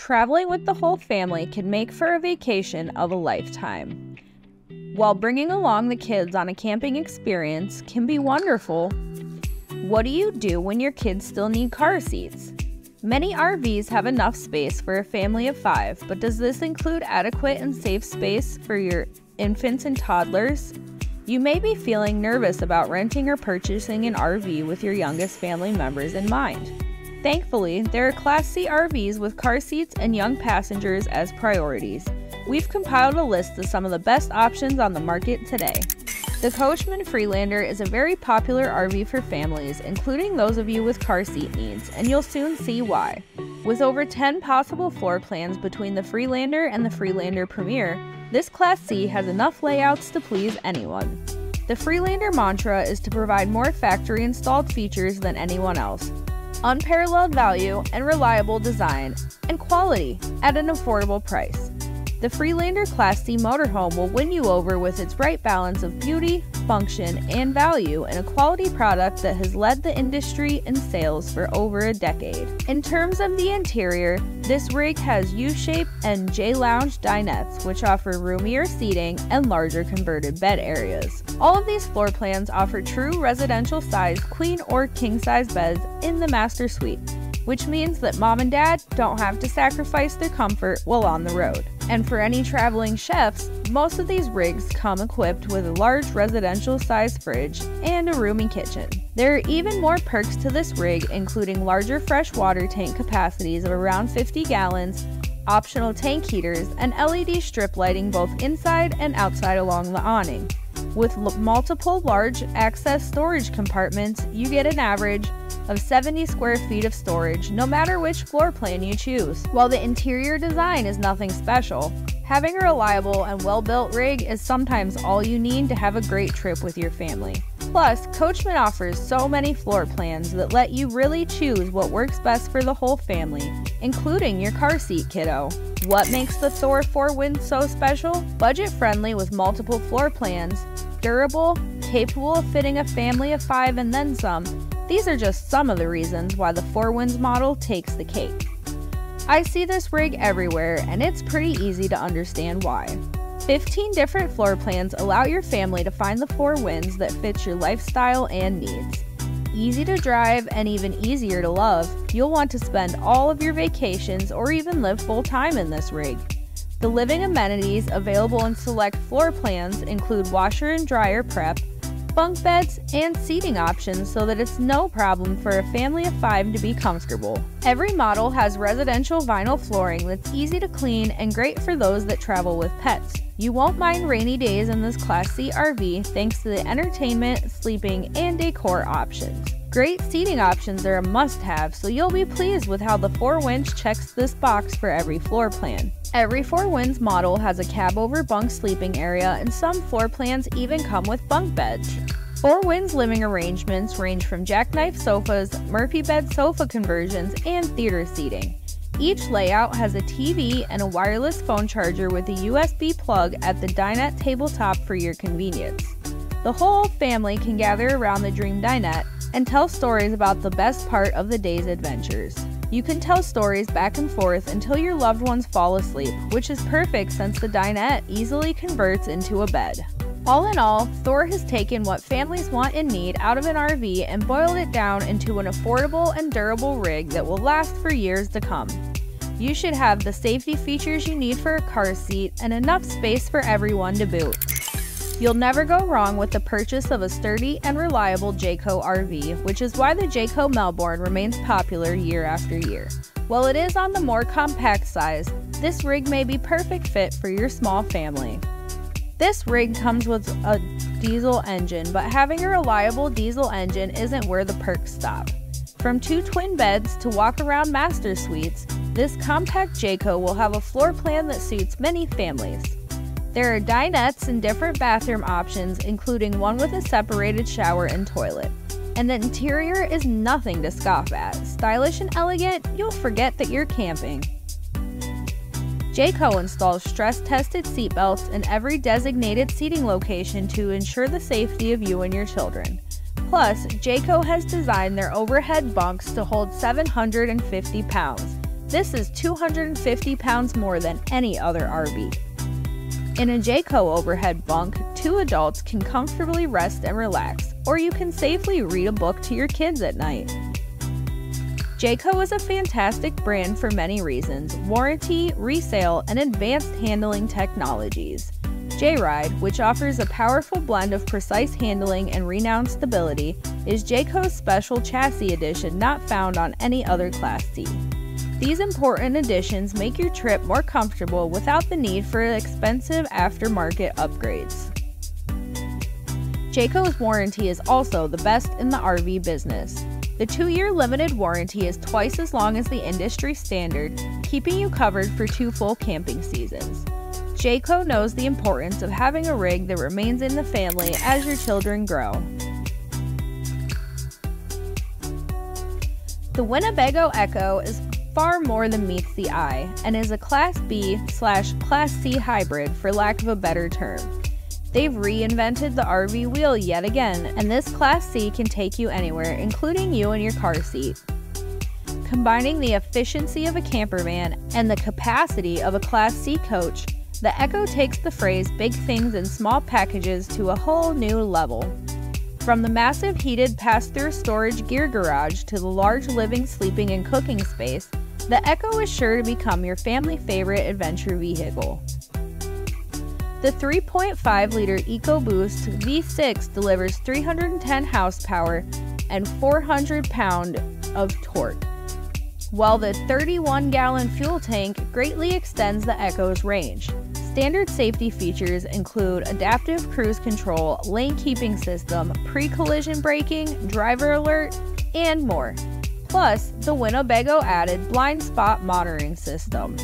traveling with the whole family can make for a vacation of a lifetime. While bringing along the kids on a camping experience can be wonderful, what do you do when your kids still need car seats? Many RVs have enough space for a family of five, but does this include adequate and safe space for your infants and toddlers? You may be feeling nervous about renting or purchasing an RV with your youngest family members in mind. Thankfully, there are Class C RVs with car seats and young passengers as priorities. We've compiled a list of some of the best options on the market today. The Coachmen Freelander is a very popular RV for families, including those of you with car seat needs, and you'll soon see why. With over 10 possible floor plans between the Freelander and the Freelander Premier, this Class C has enough layouts to please anyone. The Freelander mantra is to provide more factory installed features than anyone else, unparalleled value and reliable design, and quality at an affordable price. The Freelander Class C motorhome will win you over with its right balance of beauty, function, and value in a quality product that has led the industry in sales for over a decade. In terms of the interior, this rig has U-shape and J-lounge dinettes, which offer roomier seating and larger converted bed areas. All of these floor plans offer true residential size queen or king size beds in the master suite which means that mom and dad don't have to sacrifice their comfort while on the road. And for any traveling chefs, most of these rigs come equipped with a large residential size fridge and a roomy kitchen. There are even more perks to this rig, including larger fresh water tank capacities of around 50 gallons, optional tank heaters, and LED strip lighting both inside and outside along the awning. With multiple large access storage compartments, you get an average of 70 square feet of storage, no matter which floor plan you choose. While the interior design is nothing special, having a reliable and well-built rig is sometimes all you need to have a great trip with your family. Plus, Coachmen offers so many floor plans that let you really choose what works best for the whole family, including your car seat kiddo. What makes the Thor 4 Winds so special? Budget friendly with multiple floor plans, durable, capable of fitting a family of five and then some, these are just some of the reasons why the Four Winds model takes the cake. I see this rig everywhere, and it's pretty easy to understand why. 15 different floor plans allow your family to find the four winds that fit your lifestyle and needs. Easy to drive and even easier to love, you'll want to spend all of your vacations or even live full time in this rig. The living amenities available in select floor plans include washer and dryer prep, bunk beds, and seating options so that it's no problem for a family of five to be comfortable. Every model has residential vinyl flooring that's easy to clean and great for those that travel with pets. You won't mind rainy days in this Class C RV thanks to the entertainment, sleeping, and decor options. Great seating options are a must have, so you'll be pleased with how the 4 Winds checks this box for every floor plan. Every Four Winds model has a cab over bunk sleeping area, and some floor plans even come with bunk beds. Four Winds living arrangements range from jackknife sofas, Murphy bed sofa conversions, and theater seating. Each layout has a TV and a wireless phone charger with a USB plug at the dinette tabletop for your convenience. The whole family can gather around the Dream Dinette and tell stories about the best part of the day's adventures. You can tell stories back and forth until your loved ones fall asleep, which is perfect since the dinette easily converts into a bed. All in all, Thor has taken what families want and need out of an RV and boiled it down into an affordable and durable rig that will last for years to come. You should have the safety features you need for a car seat and enough space for everyone to boot. You'll never go wrong with the purchase of a sturdy and reliable Jayco RV, which is why the Jayco Melbourne remains popular year after year. While it is on the more compact size, this rig may be perfect fit for your small family. This rig comes with a diesel engine, but having a reliable diesel engine isn't where the perks stop. From two twin beds to walk around master suites, this compact Jayco will have a floor plan that suits many families. There are dinettes and different bathroom options, including one with a separated shower and toilet. And the interior is nothing to scoff at. Stylish and elegant, you'll forget that you're camping. Jayco installs stress-tested seatbelts in every designated seating location to ensure the safety of you and your children. Plus, Jayco has designed their overhead bunks to hold 750 pounds, This is 250 pounds more than any other RV. In a Jayco overhead bunk, two adults can comfortably rest and relax, or you can safely read a book to your kids at night. Jayco is a fantastic brand for many reasons warranty, resale, and advanced handling technologies. J-Ride, which offers a powerful blend of precise handling and renowned stability, is Jayco's special chassis edition not found on any other Class C. These important additions make your trip more comfortable without the need for expensive aftermarket upgrades. Jayco's warranty is also the best in the RV business. The two year limited warranty is twice as long as the industry standard, keeping you covered for two full camping seasons. Jayco knows the importance of having a rig that remains in the family as your children grow. The Winnebago Ekko is far more than meets the eye and is a Class B slash Class C hybrid for lack of a better term. They've reinvented the RV wheel yet again, and this Class C can take you anywhere, including you in your car seat. Combining the efficiency of a camper van and the capacity of a Class C coach, the Ekko takes the phrase big things in small packages to a whole new level. From the massive heated pass through storage gear garage to the large living, sleeping, and cooking space, the Ekko is sure to become your family favorite adventure vehicle. The 3.5 liter EcoBoost V6 delivers 310 horsepower and 400 pound of torque, while the 31 gallon fuel tank greatly extends the Ekko's range. Standard safety features include adaptive cruise control, lane keeping system, pre collision braking, driver alert, and more. Plus, the Winnebago added blind spot monitoring system.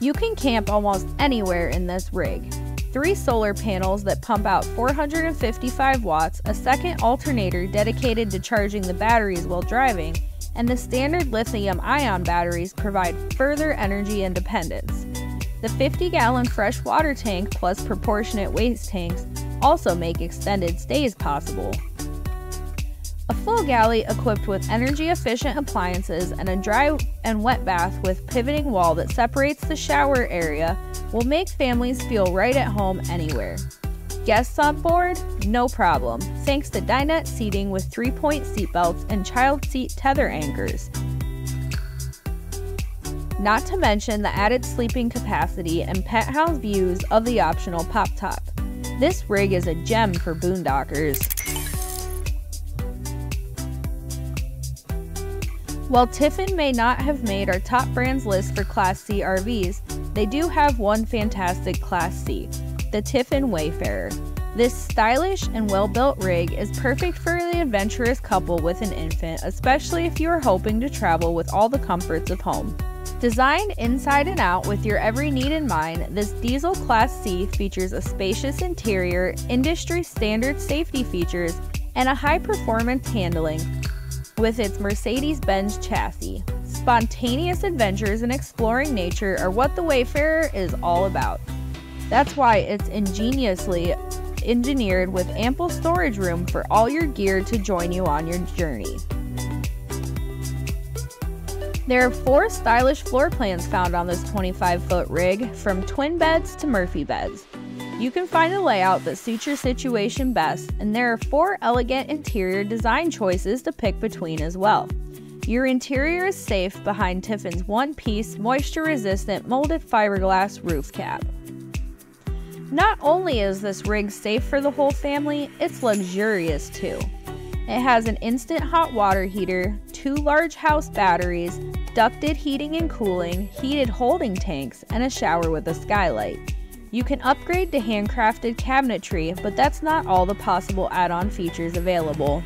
You can camp almost anywhere in this rig. Three solar panels that pump out 455 watts, a second alternator dedicated to charging the batteries while driving, and the standard lithium ion batteries provide further energy independence. The 50 gallon fresh water tank plus proportionate waste tanks also make extended stays possible. A full galley equipped with energy efficient appliances and a dry and wet bath with pivoting wall that separates the shower area will make families feel right at home anywhere. Guests on board? No problem, thanks to dinette seating with three point seatbelts and child seat tether anchors not to mention the added sleeping capacity and penthouse views of the optional pop top. This rig is a gem for boondockers. While Tiffin may not have made our top brands list for Class C RVs, they do have one fantastic Class C, the Tiffin Wayfarer. This stylish and well built rig is perfect for the adventurous couple with an infant, especially if you are hoping to travel with all the comforts of home. Designed inside and out with your every need in mind, this diesel Class C features a spacious interior, industry standard safety features, and a high performance handling with its Mercedes Benz chassis. Spontaneous adventures and exploring nature are what the Wayfarer is all about. That's why it's ingeniously engineered with ample storage room for all your gear to join you on your journey. There are four stylish floor plans found on this 25 foot rig, from twin beds to Murphy beds. You can find a layout that suits your situation best, and there are four elegant interior design choices to pick between as well. Your interior is safe behind Tiffin's one piece, moisture resistant molded fiberglass roof cap. Not only is this rig safe for the whole family, it's luxurious too. It has an instant hot water heater, two large house batteries, ducted heating and cooling, heated holding tanks, and a shower with a skylight. You can upgrade to handcrafted cabinetry, but that's not all the possible add on features available.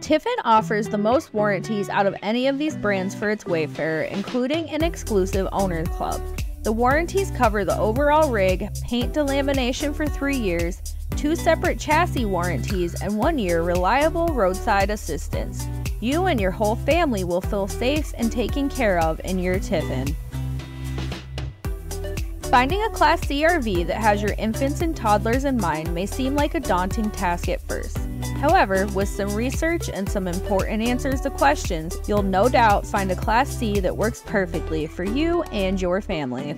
Tiffin offers the most warranties out of any of these brands for its Wayfarer, including an exclusive Owners Club. The warranties cover the overall rig, paint delamination for three years, two separate chassis warranties, and one year reliable roadside assistance. You and your whole family will feel safe and taken care of in your Tiffin. Finding a Class C RV that has your infants and toddlers in mind may seem like a daunting task at first. However, with some research and some important answers to questions, you'll no doubt find a Class C that works perfectly for you and your family.